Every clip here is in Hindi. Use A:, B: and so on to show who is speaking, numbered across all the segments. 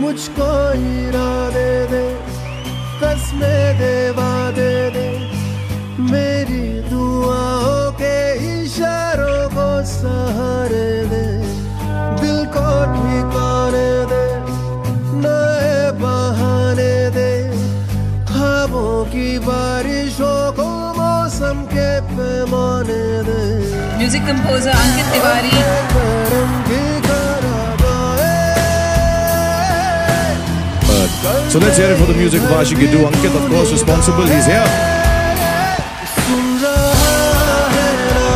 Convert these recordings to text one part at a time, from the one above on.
A: मुझको हीरा दे दे कसमे देवा दे दे। मेरी दुआओं के इशारों को सहारे दे दिल को ठिकाने दे नए बहाने दे। ख्वाबों की बारिशों को मौसम के पैमाने दे।
B: Music
A: composer Ankit Tiwari
C: So let's hear it for the music of Ashiki Do. Ankit, of course, responsible. He's here.
A: सुन रहा है ना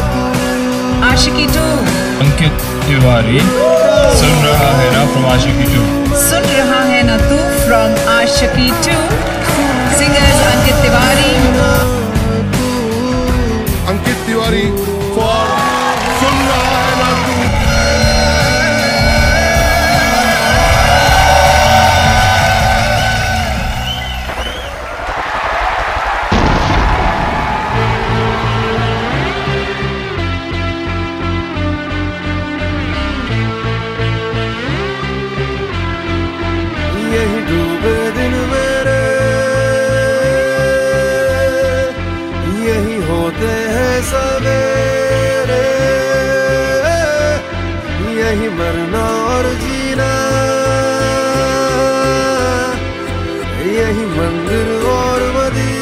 A: तू
B: आशिकी टू
D: अंकित तिवारी सुन रहा है ना फ्रॉम आशिकी टू
B: सुन रहा है ना तू from Aashiqui two singers Ankit Tiwari
E: Ankit Tiwari नहीं मरना और जीना। यही मंदिर और मदी